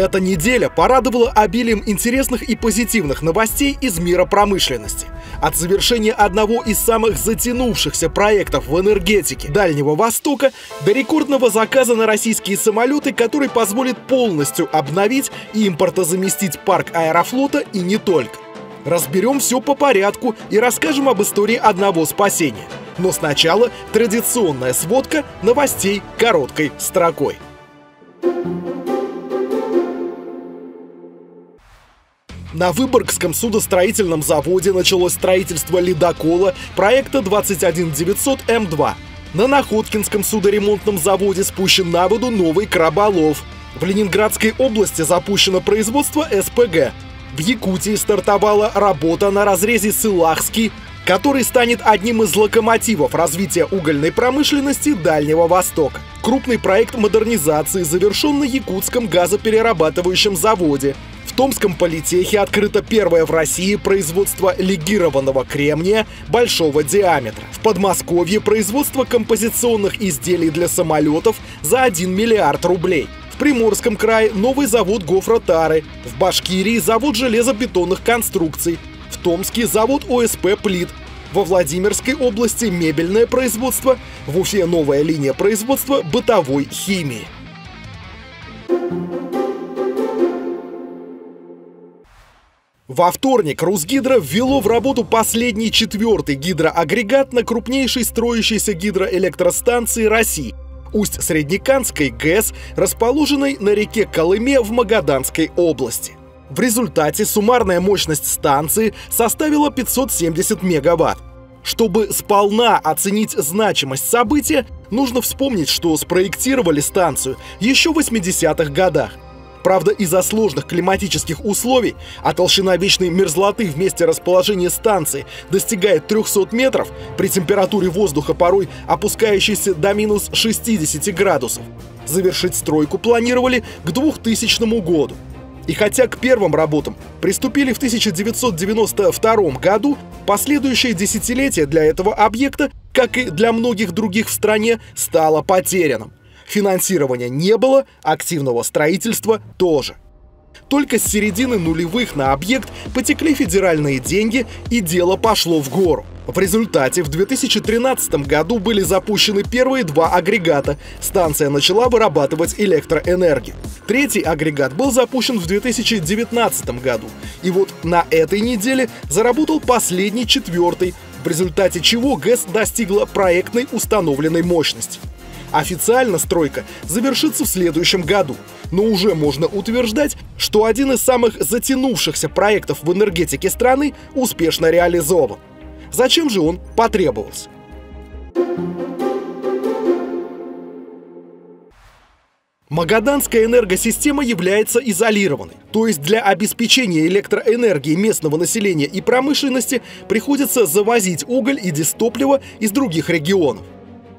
Эта неделя порадовала обилием интересных и позитивных новостей из мира промышленности. От завершения одного из самых затянувшихся проектов в энергетике Дальнего Востока до рекордного заказа на российские самолеты, который позволит полностью обновить и импортозаместить парк аэрофлота и не только. Разберем все по порядку и расскажем об истории одного спасения. Но сначала традиционная сводка новостей короткой строкой. На Выборгском судостроительном заводе началось строительство ледокола проекта 21900М2. На Находкинском судоремонтном заводе спущен на воду новый краболов. В Ленинградской области запущено производство СПГ. В Якутии стартовала работа на разрезе Сылахский, который станет одним из локомотивов развития угольной промышленности Дальнего Востока. Крупный проект модернизации завершен на Якутском газоперерабатывающем заводе. В Томском политехе открыто первое в России производство легированного кремния большого диаметра. В Подмосковье производство композиционных изделий для самолетов за 1 миллиард рублей. В Приморском крае новый завод гофротары. В Башкирии завод железобетонных конструкций. В Томске завод ОСП «Плит». Во Владимирской области мебельное производство. В Уфе новая линия производства бытовой химии. Во вторник Русгидро ввело в работу последний четвертый гидроагрегат на крупнейшей строящейся гидроэлектростанции России – Усть-Среднеканской ГЭС, расположенной на реке Колыме в Магаданской области. В результате суммарная мощность станции составила 570 мегаватт. Чтобы сполна оценить значимость события, нужно вспомнить, что спроектировали станцию еще в 80-х годах – Правда, из-за сложных климатических условий, а толщина вечной мерзлоты в месте расположения станции достигает 300 метров, при температуре воздуха порой опускающейся до минус 60 градусов, завершить стройку планировали к 2000 году. И хотя к первым работам приступили в 1992 году, последующее десятилетие для этого объекта, как и для многих других в стране, стало потерянным. Финансирования не было, активного строительства тоже. Только с середины нулевых на объект потекли федеральные деньги, и дело пошло в гору. В результате в 2013 году были запущены первые два агрегата. Станция начала вырабатывать электроэнергию. Третий агрегат был запущен в 2019 году. И вот на этой неделе заработал последний четвертый, в результате чего ГЭС достигла проектной установленной мощности. Официально стройка завершится в следующем году, но уже можно утверждать, что один из самых затянувшихся проектов в энергетике страны успешно реализован. Зачем же он потребовался? Магаданская энергосистема является изолированной, то есть для обеспечения электроэнергии местного населения и промышленности приходится завозить уголь и дистопливо из других регионов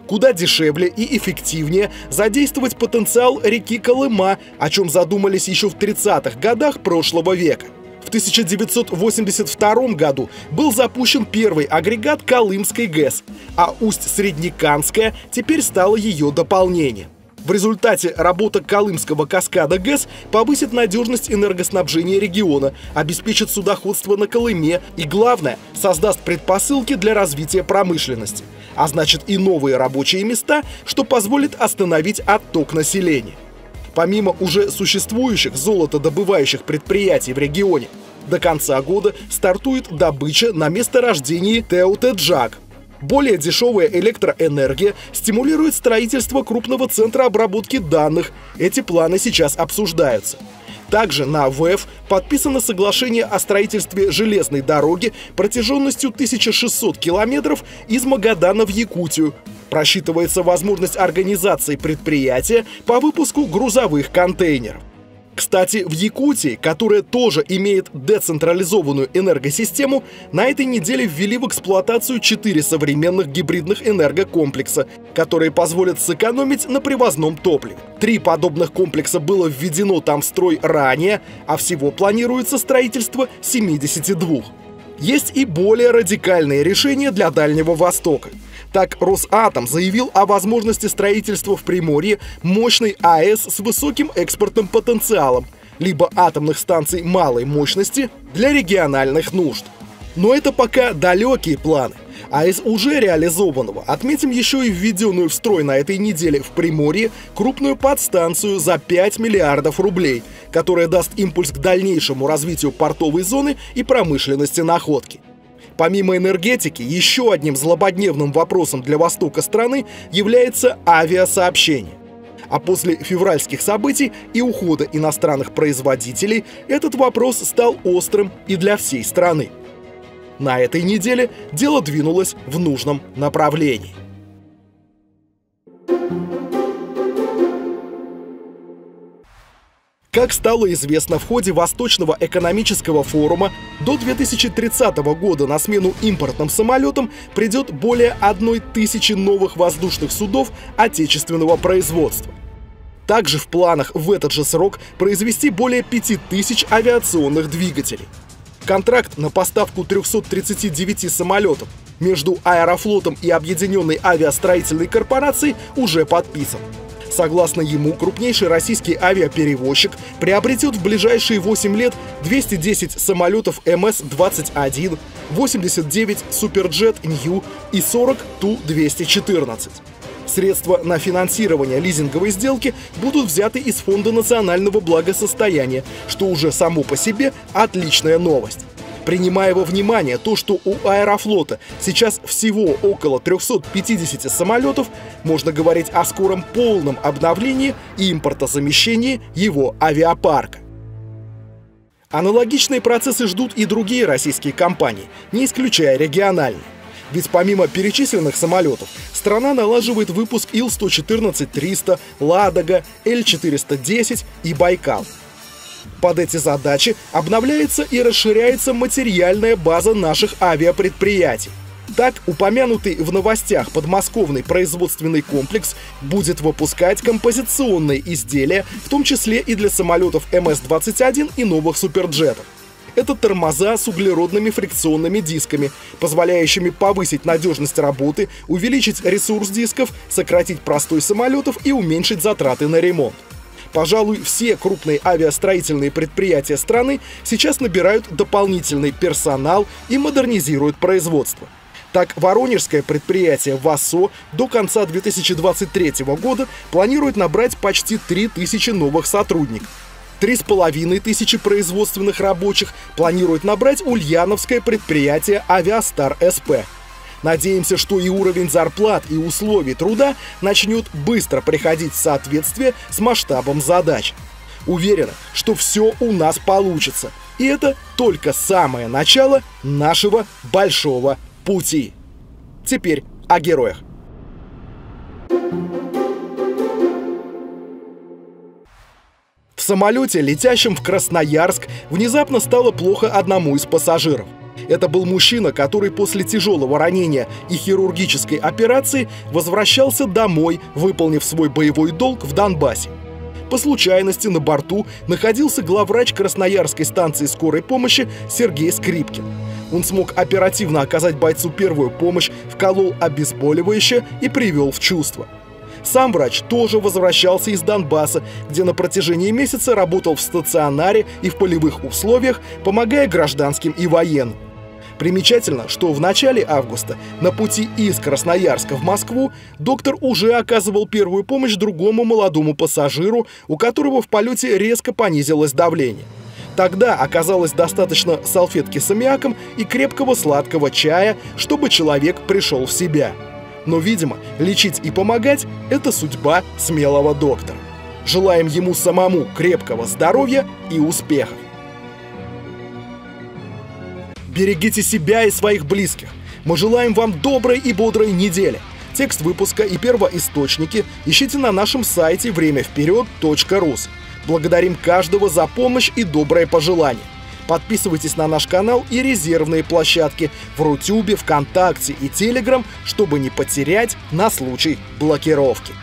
куда дешевле и эффективнее задействовать потенциал реки Колыма, о чем задумались еще в 30-х годах прошлого века. В 1982 году был запущен первый агрегат Колымской ГЭС, а Усть-Среднеканская теперь стала ее дополнением. В результате работа Колымского каскада ГЭС повысит надежность энергоснабжения региона, обеспечит судоходство на Колыме и, главное, создаст предпосылки для развития промышленности – а значит и новые рабочие места, что позволит остановить отток населения. Помимо уже существующих золотодобывающих предприятий в регионе, до конца года стартует добыча на месторождении Теутеджак. Более дешевая электроэнергия стимулирует строительство крупного центра обработки данных. Эти планы сейчас обсуждаются. Также на ВЭФ подписано соглашение о строительстве железной дороги протяженностью 1600 километров из Магадана в Якутию. Просчитывается возможность организации предприятия по выпуску грузовых контейнеров. Кстати, в Якутии, которая тоже имеет децентрализованную энергосистему, на этой неделе ввели в эксплуатацию четыре современных гибридных энергокомплекса, которые позволят сэкономить на привозном топливе. Три подобных комплекса было введено там в строй ранее, а всего планируется строительство 72. Есть и более радикальные решения для Дальнего Востока. Так, Росатом заявил о возможности строительства в Приморье мощной АЭС с высоким экспортным потенциалом. либо атомных станций малой мощности для региональных нужд. Но это пока далекие планы. А из уже реализованного отметим еще и введенную в строй на этой неделе в Приморье крупную подстанцию за 5 миллиардов рублей, которая даст импульс к дальнейшему развитию портовой зоны и промышленности находки. Помимо энергетики, еще одним злободневным вопросом для востока страны является авиасообщение. А после февральских событий и ухода иностранных производителей этот вопрос стал острым и для всей страны. На этой неделе дело двинулось в нужном направлении. Как стало известно в ходе Восточного экономического форума, до 2030 года на смену импортным самолетам придет более одной тысячи новых воздушных судов отечественного производства. Также в планах в этот же срок произвести более 5000 авиационных двигателей – Контракт на поставку 339 самолетов между Аэрофлотом и Объединенной авиастроительной корпорацией уже подписан. Согласно ему, крупнейший российский авиаперевозчик приобретет в ближайшие 8 лет 210 самолетов МС-21, 89 Суперджет Нью и 40 Ту-214. Средства на финансирование лизинговой сделки будут взяты из Фонда национального благосостояния, что уже само по себе отличная новость. Принимая во внимание то, что у Аэрофлота сейчас всего около 350 самолетов, можно говорить о скором полном обновлении и импортозамещении его авиапарка. Аналогичные процессы ждут и другие российские компании, не исключая региональные. Ведь помимо перечисленных самолетов, страна налаживает выпуск Ил-114-300, Ладога, Л-410 и Байкал. Под эти задачи обновляется и расширяется материальная база наших авиапредприятий. Так, упомянутый в новостях подмосковный производственный комплекс будет выпускать композиционные изделия, в том числе и для самолетов МС-21 и новых суперджетов. Это тормоза с углеродными фрикционными дисками, позволяющими повысить надежность работы, увеличить ресурс дисков, сократить простой самолетов и уменьшить затраты на ремонт. Пожалуй, все крупные авиастроительные предприятия страны сейчас набирают дополнительный персонал и модернизируют производство. Так, воронежское предприятие ВАСО до конца 2023 года планирует набрать почти 3000 новых сотрудников. Три с половиной тысячи производственных рабочих планирует набрать ульяновское предприятие «Авиастар СП». Надеемся, что и уровень зарплат, и условий труда начнет быстро приходить в соответствие с масштабом задач. Уверена, что все у нас получится. И это только самое начало нашего большого пути. Теперь о героях. В самолете, летящем в Красноярск, внезапно стало плохо одному из пассажиров. Это был мужчина, который после тяжелого ранения и хирургической операции возвращался домой, выполнив свой боевой долг в Донбассе. По случайности на борту находился главврач Красноярской станции скорой помощи Сергей Скрипкин. Он смог оперативно оказать бойцу первую помощь, вколол обезболивающее и привел в чувство – сам врач тоже возвращался из Донбасса, где на протяжении месяца работал в стационаре и в полевых условиях, помогая гражданским и военным. Примечательно, что в начале августа на пути из Красноярска в Москву доктор уже оказывал первую помощь другому молодому пассажиру, у которого в полете резко понизилось давление. Тогда оказалось достаточно салфетки с аммиаком и крепкого сладкого чая, чтобы человек пришел в себя – но, видимо, лечить и помогать – это судьба смелого доктора. Желаем ему самому крепкого здоровья и успехов. Берегите себя и своих близких. Мы желаем вам доброй и бодрой недели. Текст выпуска и первоисточники ищите на нашем сайте времявперед.рус. Благодарим каждого за помощь и доброе пожелание. Подписывайтесь на наш канал и резервные площадки в Рутюбе, ВКонтакте и Телеграм, чтобы не потерять на случай блокировки.